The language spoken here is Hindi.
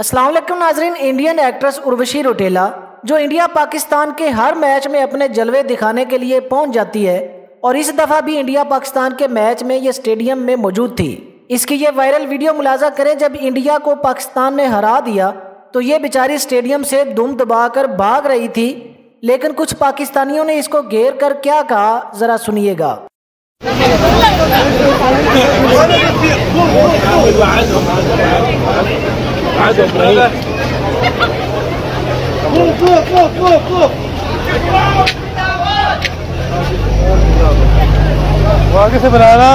असलम नाजरीन इंडियन एक्ट्रेस उर्वशी रोटेला जो इंडिया पाकिस्तान के हर मैच में अपने जलवे दिखाने के लिए पहुँच जाती है और इस दफ़ा भी इंडिया पाकिस्तान के मैच में ये स्टेडियम में मौजूद थी इसकी ये वायरल वीडियो मुलाजा करें जब इंडिया को पाकिस्तान ने हरा दिया तो ये बेचारी स्टेडियम से दुम दबाकर भाग रही थी लेकिन कुछ पाकिस्तानियों ने इसको घेर कर क्या कहा ज़रा सुनिएगा Why the brother? Move, move, move, move, move. आगे से बनाना